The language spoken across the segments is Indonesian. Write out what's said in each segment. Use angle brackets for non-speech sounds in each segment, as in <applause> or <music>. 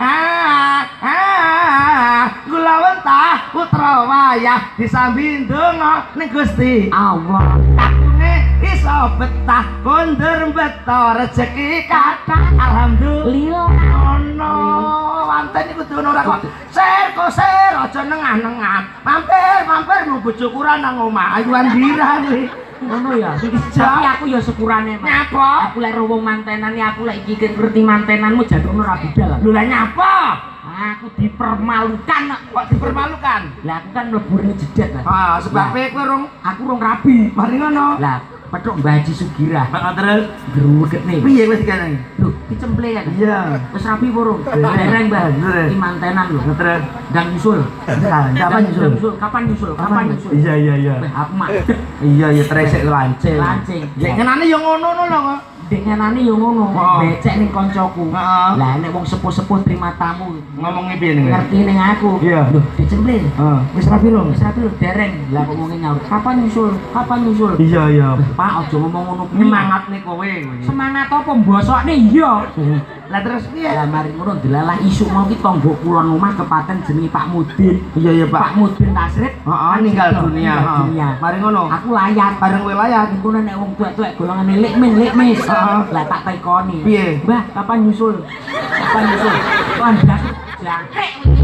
ah ah kula wentah putra wayah disambi ndonga ning Gusti Allah. Kakunge iso betah kondur beto rezeki kathah. Alhamdulillah. Ono wanten iku duwe ora kok. Ser kok ser aja nengah-nengah. Mampir mampir nu bojo nang omah. Ayuan dira kuwi ngono ya? Iya. tapi aku ya syukurane Mas. Nyapa? Aku lek rowo mantenan ya aku lek iki ngerti mantenanmu jadukno ra budal lho lah nyapa? Aku dipermalukan kok dipermalukan? Lah aku kan mlebu jedet Mas. Ah sebabnya kowe rong aku rong rabi. Mari ngono. Lah petuk Mbah Haji Sugira Heeh, terus greget nih. Piye kowe sekarang lho dicemple kan iya. Wis rapi burung dereng Mbah. Iki mantenan lho. Terus dan nyusul. Nah, kapan nyusul? nyusul. Kapan nyusul? Kapan nyusul? Iya iya iya. Aku mak. Iya iya tresek lancing. Lancing. ya kenane yo ngono ngono lho kok denganane yo ngono becek ning koncoku. Lah nek wong sepuh-sepuh terima tamu. Ngomongnya piye nih ngerti ning aku. Iya. lho dicemple Heeh, wis rapi rong wis rapi lho dereng. Lah kok wonge nyaur kapan nyusul? Kapan nyusul? Iya iya. Pak aja ngomong ngono. Kuwi. nyemangat nih kowe. Kowe. semangat apa mbosokne? Iya lah terus piye lah mari ngono dilalah isuk mau ki tangga kulon omah kepaten jenenge Pak Mudin iya iya Pak pak Mudin Tasrif heeh ninggal dunia Ninggal heeh. dunia. mari ngono aku layar bareng kowe layar Iku nek wong tuwek-tuwek golongane lik min lik mis. Heeh. Lah tak tekoni. Piye? Mbah, kapan nyusul? Kapan nyusul? Landas jangkrik.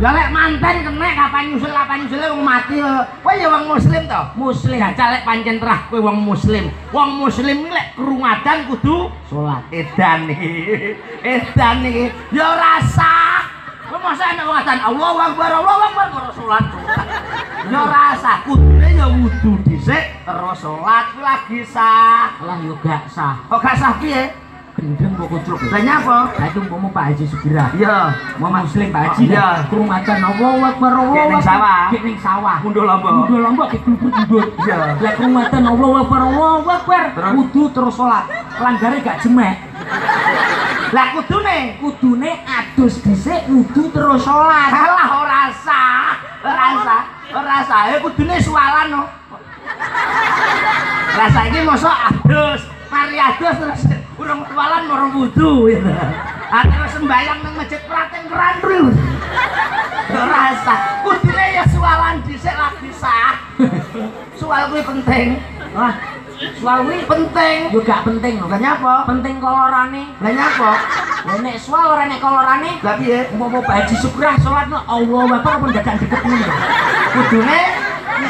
Ya lek manten kenek kapan nyusul kapan nyusul wong mati lho. Kowe ya wong muslim to? Muslim Jajal lek pancen terah kowe wong muslim. Wong muslim iki lek krungadan kudu salat. edan iki. <laughs> Edan iki ya rasa. Kowe masa enak wong adan Allahu Akbar Allahu Akbar terus salat. Ya rasa kudune ya wudu dhisik terus salat lagi sah. Lah yo gak sah. Kok gak sah piye? Gendeng kok kucuk. Lah nyapa? Lah itu mau Pak Haji Sugira. Iya, Mau muslim Pak Haji. Iya. Krumatan Allahu Akbar Allahu ning sawah. Kayak ning sawah. mundur lombok. Udah lombok dibubur-bubur. Iya. Lah krumatan Allahu Akbar Allahu Akbar. Wudu terus salat. Langgare gak jemek. Lah kudune Kudune adus dhisik wudu terus salat. Alah ora sah, ora sah, ora sah. Ya kudune sualan no. Lah saiki mosok adus, mari adus terus urung sualan moro wudu gitu. Terus sembayang nang masjid praten kerandru. Ora sah. Kudune ya sualan dhisik lagi sah. Sual kuwi penting. Wah, soal wi Penting. yo gak penting lho. Lah nyapa? Penting kolorane. Lah nyapa? Lah nek soal ora nek kolorane, Lah piye? umpama Pak Haji Syukrah salatno Allah Akbar apa dadak deket ngono. Kudune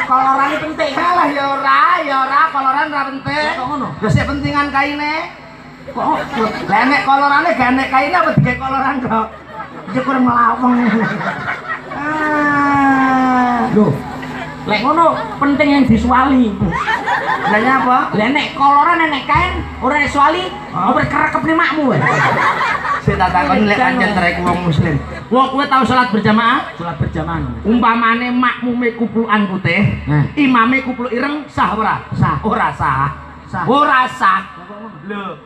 kolorane penting. Alah ya ora, ya ora, koloran ora penting. Kok ngono? Ya sik pentingan kaine. Kok Lah nek kolorane gak nek kaine apa digawe koloran kok? Kurang melaweng. Ah. lho. Lek ngono penting yang disuali. Lah nyapa? Lah nek koloran nek kain ora disuali, apa kerekep nih makmu. Sik tak takon lek pancen trek wong muslim. Wong kowe tau salat berjamaah? Salat berjamaah. Umpamane makmume kuplukan putih, imame kupluk ireng sah ora? Sah. Ora sah. Sah. Ora sah.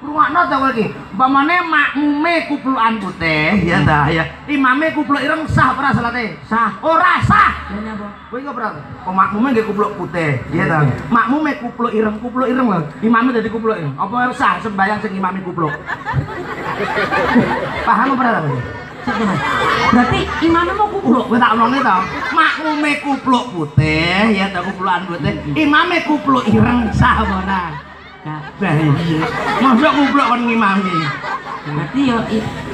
Rungokno ta kowe iki. Umpamane makmume kuplukan putih, ya ta, ya. Imame kupluk ireng sah ora salate? Sah. Ora sah. Lah nyapa? Kowe iki ora. Kok makmume nggih kupluk putih, iya ta. Makmume kupluk ireng, kupluk ireng lho. Imame dadi kupluk ireng. Apa sah sembayang sing imame kupluk? <laughs> Paham apa ora? kowe? Berarti imamnya mau kupluk. Kowe tak omongke to. Makmume kupluk putih, ya ta kuplukan putih. Imame kupluk ireng sah apa Lah iya. Mosok kupluk kon ngimami. berarti i-